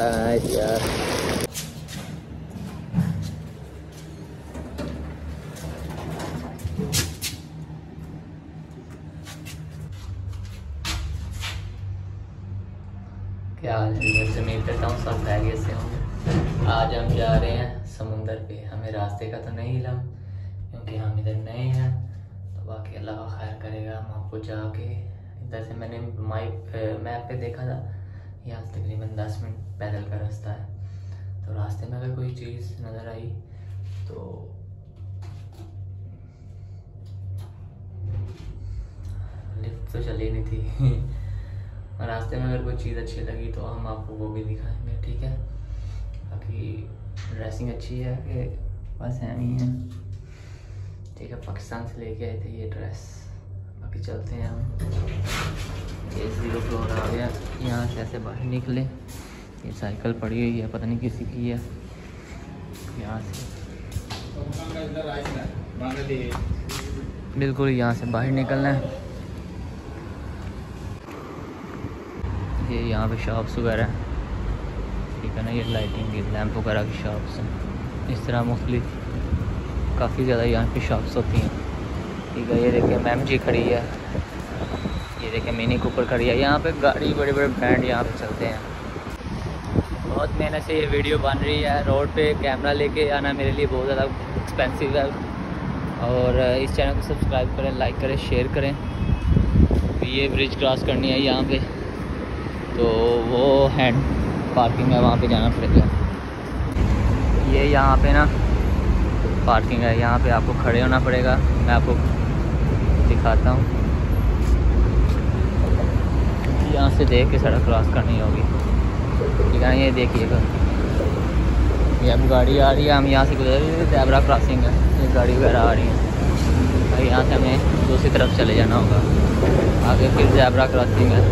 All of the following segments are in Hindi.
नाइस यार क्या हाल से उम्मीद करता हूँ सब खैरियत से होंगे। आज हम जा रहे हैं समुंदर पे। हमें रास्ते का तो नहीं इलम, क्योंकि हम इधर नए हैं। तो बाकी अल्लाह खैर करेगा, हम आपको जाके। इधर से मैंने माइक मैप पे देखा था। यहाँ तकरीबन दस मिनट पैदल का रास्ता है। तो रास्ते में अगर कोई चीज़ नज़र आई तो लिफ्ट तो चली नहीं थी। रास्ते में अगर कोई चीज़ अच्छी लगी तो हम आपको वो भी दिखाएँगे, ठीक है? बाकी ड्रेसिंग अच्छी है कि बस है ही है? ठीक है, पाकिस्तान से लेके आए थे ये ड्रेस बाकी चलते हैं हम। ये ज़ीरो फ्लोर आ गया। यहाँ से ऐसे बाहर निकले। ये साइकिल पड़ी हुई है, पता नहीं किसी की है। यहाँ से। बिल्कुल यहाँ से बाहर निकलना है। ये यहाँ पे शॉप्स वगैरह ठीक है ना, ये लाइटिंग की लैंप वगैरह की शॉप्स हैं। इस तरह मुख्तलिफ़, काफ़ी ज़्यादा यहाँ पे शॉप्स होती हैं। ठीक है, ये देखिए मैम जी खड़ी है। ये देखिए मिनी कूपर खड़ी है। यहाँ पे गाड़ी बड़े बड़े ब्रांड यहाँ पे चलते हैं। बहुत मेहनत से ये वीडियो बन रही है। रोड पे कैमरा लेके आना मेरे लिए बहुत ज़्यादा एक्सपेंसिव है। और इस चैनल को सब्सक्राइब करें लाइक करें शेयर करें। ये ब्रिज क्रॉस करनी है यहाँ पे। तो वो हैंड पार्किंग है, वहाँ पे जाना पड़ेगा। ये यहाँ पे ना पार्किंग है। यहाँ पे आपको खड़े होना पड़ेगा। मैं आपको दिखाता हूँ। यहाँ से देख के सड़क क्रॉस करनी होगी। ठीक है, ये देखिएगा। ये अब गाड़ी आ रही है, हम यहाँ से गुजर रहे थे जैबरा क्रॉसिंग है। ये गाड़ी वगैरह आ रही है। यहाँ से हमें दूसरी तरफ़ चले जाना होगा। आगे फिर जैबरा क्रॉसिंग है।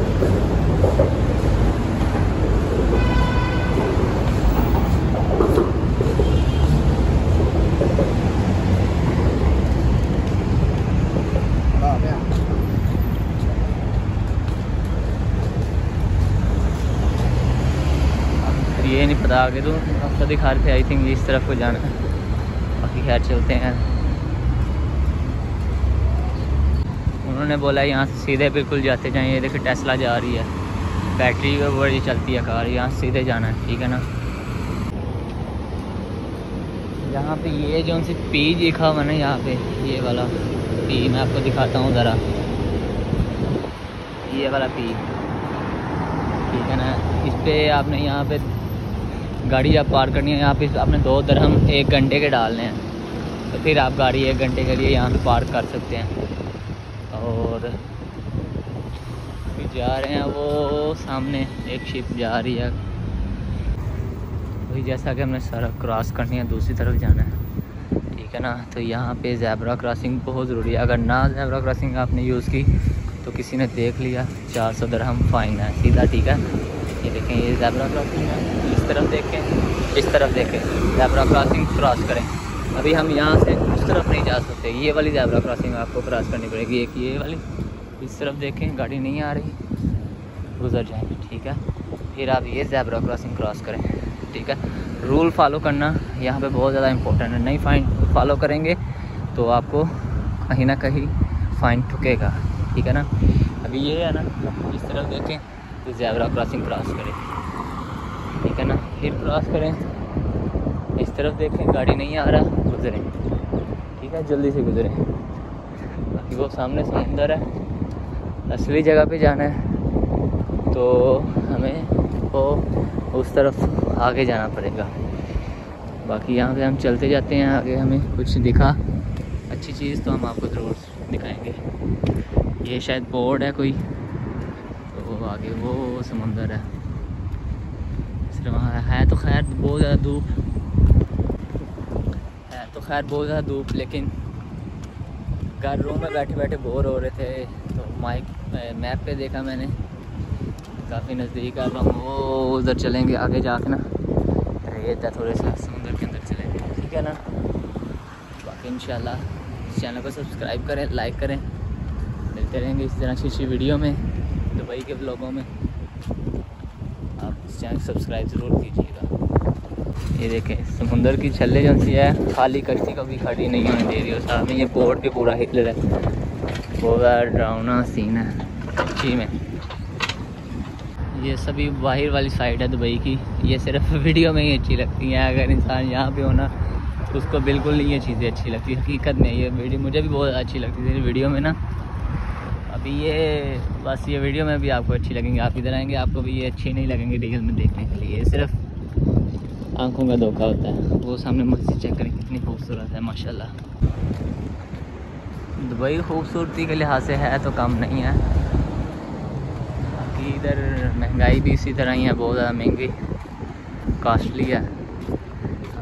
ये नहीं पता आगे तो रास्ता दिखा रहे थे आई थिंक इस तरफ़ को जाना। बाकी खैर चलते हैं। उन्होंने बोला यहाँ से सीधे बिल्कुल जाते जाएँ। ये देखिए टेस्ला जा रही है। बैटरी बड़ी चलती है कार, यहाँ सीधे जाना है, ठीक है ना? यहाँ पे ये जो उनसे पी लिखा हुआ ना, यहाँ पे, ये वाला पी मैं आपको दिखाता हूँ ज़रा। ये वाला पी ठीक है ना? इस पर आपने यहाँ पे गाड़ी जब पार करनी है, यहाँ पे आपने दो दरहम एक घंटे के डालने हैं। तो फिर आप गाड़ी एक घंटे के लिए यहाँ पे पार्क कर सकते हैं। और फिर जा रहे हैं वो सामने, एक शिप जा रही है। वही जैसा कि हमने सड़क क्रॉस करनी है, दूसरी तरफ़ जाना है। ठीक है ना? तो यहाँ पे जैबरा क्रॉसिंग बहुत ज़रूरी है। अगर ना जैबरा क्रॉसिंग आपने यूज़ की तो किसी ने देख लिया, चार सौ दरहम फ़ाइन है। सीधा ठीक है? ये देखें, ये जैबरा क्रॉसिंग है। इस तरफ़ देखें, इस तरफ़ देखें जैबरा क्रॉसिंग क्रॉस करें। अभी हम यहाँ से उस तरफ़ नहीं जा सकते। ये वाली जैबरा क्रॉसिंग आपको क्रॉस करनी पड़ेगी, एक ये वाली। इस तरफ़ देखें, गाड़ी नहीं आ रही। गुजर जाएँगे, ठीक है। फिर आप ये जैबरा क्रॉसिंग क्रॉस करें, ठीक है। रूल फॉलो करना यहाँ पे बहुत ज़्यादा इंपॉर्टेंट है। नहीं फाइन फॉलो करेंगे तो आपको कहीं ना कहीं फ़ाइन ठुकेगा, ठीक है ना। अभी ये है ना, इस तरफ़ देखें। तो जैबरा क्रॉसिंग क्रॉस करें। ठीक है ना? फिर क्रॉस करें। इस तरफ़ देखें, गाड़ी नहीं आ रहा, गुजरें। ठीक है? जल्दी से गुजरें। बाकी वो सामने समुंदर है। असली जगह पे जाना है। तो हमें वो, उस तरफ़ आगे जाना पड़ेगा। बाकी यहाँ पे हम चलते जाते हैं। आगे हमें कुछ दिखा। अच्छी चीज़ तो हम आपको ज़रूर दिखाएँगे। ये शायद बोर्ड है कोई। तो आगे, वो समंदर है। सिर्फ़ वहाँ है। तो खैर, बहुत ज़्यादा धूप। है तो खैर, बहुत ज़्यादा धूप, लेकिन घर रूम में बैठे बैठे बोर हो रहे थे। तो माइक मैप पे देखा मैंने। काफ़ी नज़दीक है। हम वो उधर चलेंगे आगे जाके ना। रेत है थोड़े सा समुद्र के अंदर चलेंगे। ठीक है ना? बाकी इन चैनल को सब्सक्राइब करें लाइक करें। मिलते रहेंगे इसी तरह अच्छी अच्छी वीडियो में। दुबई के ब्लॉगों में। आप इस चैनल सब्सक्राइब ज़रूर कीजिएगा। ये देखें, समुंदर की छल्ले जो सी है, खाली कश्ती कभी खड़ी नहीं होने दे रही और साथ में ये बोर्ड भी पूरा हिल रहा है ज़्यादा ड्राउना सीन है सच्ची में। ये सभी बाहर वाली साइड है दुबई की। ये सिर्फ़ वीडियो में ही अच्छी लगती है। अगर इंसान यहाँ पे होना तो उसको बिल्कुल नहीं ये चीज़ें अच्छी लगती। हकीकत में ये वीडियो मुझे भी बहुत अच्छी लगती थी। वीडियो में ना अभी ये, बस ये वीडियो में भी आपको अच्छी लगेंगी, आप इधर आएँगे, आपको भी ये अच्छी नहीं लगेंगे रियल में देखने के लिए। सिर्फ़ आँखों का धोखा होता है। वो सामने मस्जिद चेक करें, कितनी खूबसूरत है, माशाल्लाह। दुबई खूबसूरती के लिहाज से है तो कम नहीं है। बाकी इधर महँगाई भी इसी तरह ही है, बहुत ज़्यादा महँगी कास्टली है।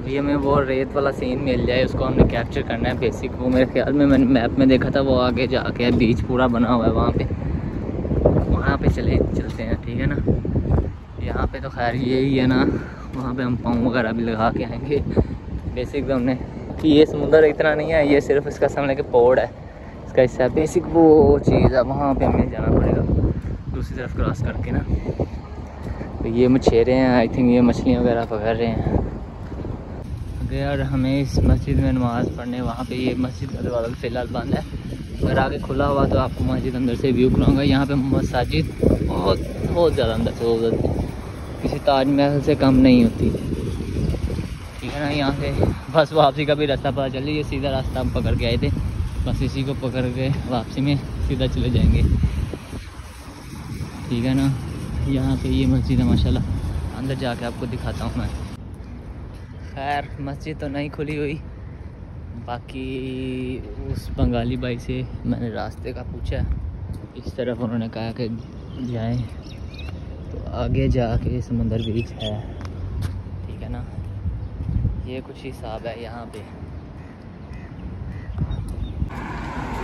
अभी हमें वो रेत वाला सीन मिल जाए, उसको हमने कैप्चर करना है बेसिक वो मेरे ख्याल में मैंने मैप में देखा था, वो आगे जाके बीच पूरा बना हुआ है वहाँ पे। वहाँ पे चले, चलते हैं, ठीक है ना? यहाँ पे तो खैर यही है ना, वहाँ पे हम पाँव वगैरह भी लगा के आएँगे बेसिक तो हमने। कि ये समुंदर इतना नहीं है, ये सिर्फ़ इसका समझ के पोर्ड है। इसका हिस्सा बेसिक वो चीज़ है, वहाँ पे हमें जाना पड़ेगा, दूसरी तरफ़ क्रॉस करके ना। तो ये मछेरे हैं आई थिंक ये मछलियाँ वगैरह पकड़ रहे हैं। अगर हमें इस मस्जिद में नमाज़ पढ़ने, वहाँ पे ये मस्जिद का दरवाज़ा फ़िलहाल बंद है। अगर आगे खुला हुआ तो आपको मस्जिद अंदर से व्यू कराऊँगा। यहाँ पे मसाजिद बहुत बहुत ज़्यादा अंदर से बहुत किसी ताजमहल से कम नहीं होती। ठीक है ना, यहाँ से बस वापसी का भी रास्ता पता चल ये सीधा रास्ता हम पकड़ के आए थे। बस इसी को पकड़ के वापसी में सीधा चले जाएँगे। ठीक है ना, यहाँ पे ये मस्जिद है, माशाल्लाह। अंदर जाके आपको दिखाता हूँ मैं। खैर, मस्जिद तो नहीं खुली हुई। बाकी उस बंगाली भाई से मैंने रास्ते का पूछा। इस तरफ़ उन्होंने कहा कि जाएँ। तो आगे जाके समंदर बीच है। ठीक है ना? ये कुछ हिसाब है यहाँ पे।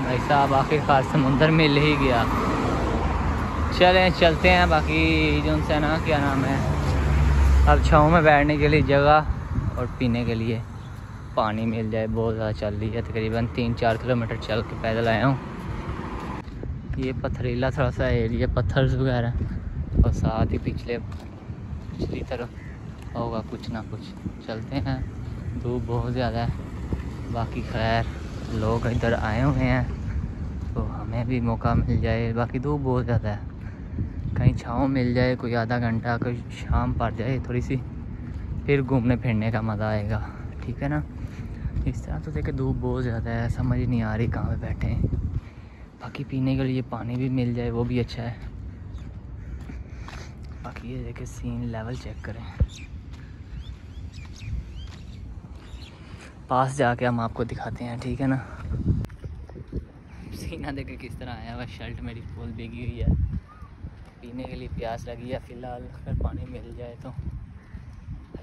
भाई साहब, आखिरकार समुंदर मिल ही गया। चलें, चलते हैं। बाकी जो उनसे ना क्या नाम है। अब छाँव में बैठने के लिए जगह और पीने के लिए पानी मिल जाए, बहुत ज़्यादा चल रही है, तकरीबन तीन चार किलोमीटर चल के पैदल आया हूँ। ये पथरीला थोड़ा सा एरिया पत्थर वगैरह, और साथ ही पिछले, पिछली तरफ़ होगा कुछ ना कुछ। चलते हैं। धूप बहुत ज़्यादा है। बाकी खैर, लोग इधर आए हुए हैं तो हमें भी मौका मिल जाए। बाकी धूप बहुत ज़्यादा है। कहीं छाँव मिल जाए, कोई आधा घंटा, कोई शाम पड़ जाए थोड़ी सी। फिर घूमने फिरने का मज़ा आएगा, ठीक है ना? इस तरह तो देखे धूप बहुत ज़्यादा है, समझ नहीं आ रही कहाँ पे बैठे हैं। बाकी पीने के लिए पानी भी मिल जाए, वो भी अच्छा है। बाकी ये देखे सीन लेवल चेक करें। पास जाके हम आपको दिखाते हैं, ठीक है ना? सीना देखे किस तरह आया हुआ शर्ट मेरी फुल भीगी हुई है। पीने के लिए प्यास लगी है, फ़िलहाल अगर पानी मिल जाए तो।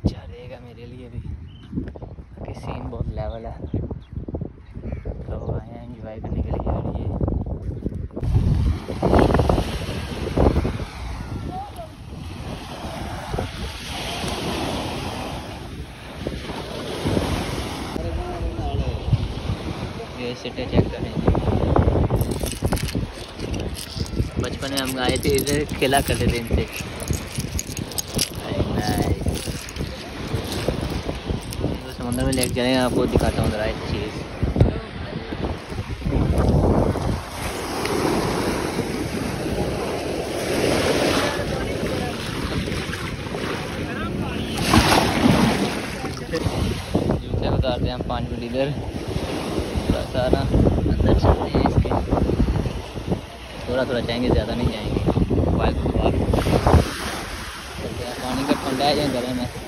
अच्छा रहेगा मेरे लिए भी। बाकी सीन बहुत लेवल है। लोग आए हैं इंजॉय करने के लिए और ये सिटे चेक करें बचपन में हम आए थे, इधर खेला करते थे इनसे अंदर में लेके चले, आपको दिखाता हूँ ज़रा चीज़। जूते उतारते हैं हम पाँच मिनट इधर। थोड़ा सा ना अंदर चलते हैं इसके। थोड़ा थोड़ा जाएँगे, ज़्यादा नहीं जाएँगे। पानी का ठंडा है या गर्म है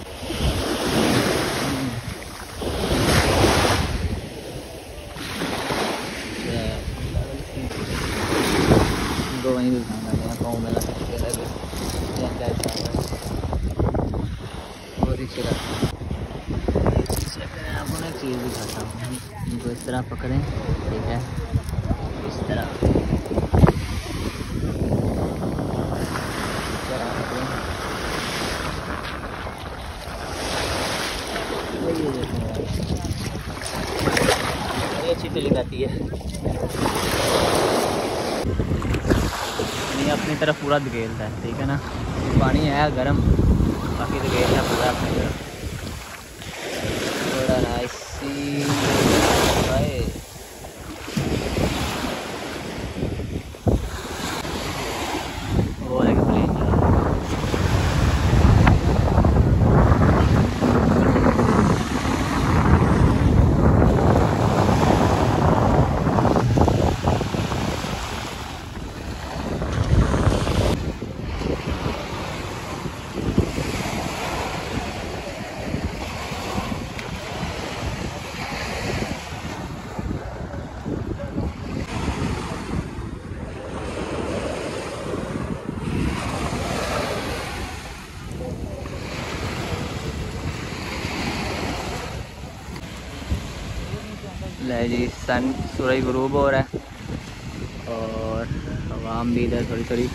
तरह पकड़ें। ठीक है? इस तरह। अच्छी फीलिंग है। अपनी तरफ़ पूरा धकेलता है, ठीक है ना? पानी है, गर्म। बाकी तो गए मज़ा अपने थोड़ा ले जी, सन, सूरज ग्रूब हो रहा है। और आवाम भी इधर थोड़ी थोड़ी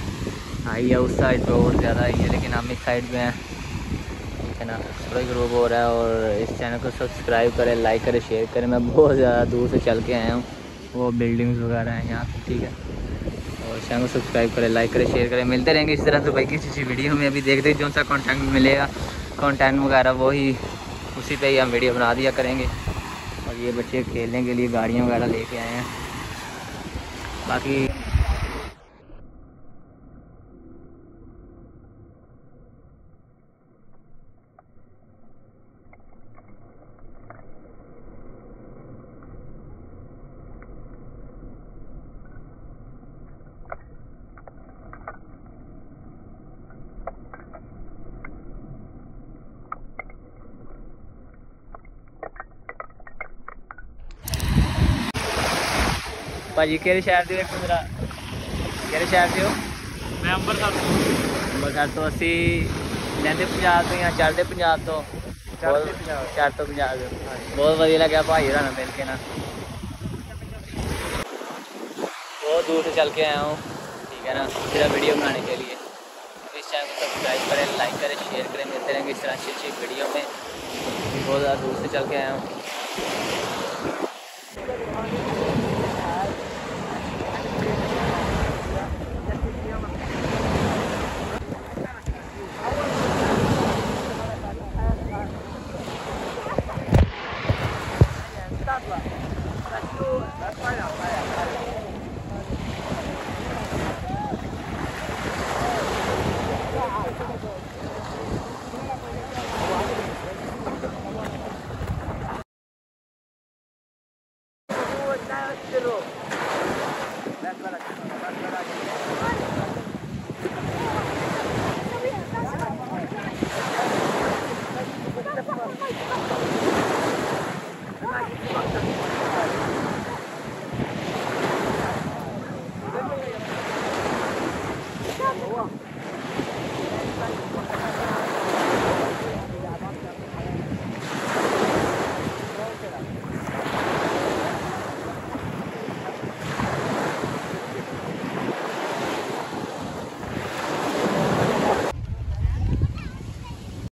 आई है, उस साइड पे और ज़्यादा आई है, लेकिन हम इस साइड पे हैं। ठीक है ना? सूरज ग्रूब हो रहा है और इस चैनल को सब्सक्राइब करें लाइक करें शेयर करें। मैं बहुत ज़्यादा दूर से चल के आया हूँ। वो बिल्डिंग्स वगैरह हैं यहाँ पे, ठीक है? और चैनल को सब्सक्राइब करें लाइक करें शेयर करें। मिलते रहेंगे इस तरह से भाई किसी वीडियो में। अभी देखते जो सा कॉन्टेंट मिलेगा कॉन्टेंट वगैरह, वही उसी पर ही हम वीडियो बना दिया करेंगे। और ये बच्चे खेलने के लिए गाड़ियाँ वगैरह लेके आए हैं। बाकी ਭਾਜੀ ਕਿਹੜੇ ਸ਼ਹਿਰ ਦੇ ਵੇਖੋ ਮੇਰਾ ਕਿਹੜੇ ਸ਼ਹਿਰ ਦੇ ਹੋ ਮੈਂ ਅੰਮ੍ਰਿਤਸਰ ਤੋਂ ਅੰਮ੍ਰਿਤਸਰ ਤੋਂ ਅਸੀਂ ਲੈਂਦੇ ਪੰਜਾਬ ਤੋਂ ਜਾਂ ਚੜ੍ਹਦੇ ਪੰਜਾਬ ਤੋਂ ਚੜ੍ਹਦੇ ਪੰਜਾਬ। ਚੜ੍ਹ ਤੋਂ ਪੰਜਾਬ ਤੋਂ ਬਹੁਤ ਵਧੀਆ ਲੱਗਿਆ ਭਾਈ ਹੋਰਾਂ ਨਾਲ ਮਿਲ ਕੇ ਨਾ बहुत दूर से चल के आया हूँ ठीक है ना सिर्फ वीडियो बनाने के लिए तो इस चैनल को सब्सक्राइब करें लाइक करें शेयर करें मिलते रहेंगे इस तरह अच्छी अच्छी वीडियो में बहुत ज़्यादा दूर से चल के आया हूँ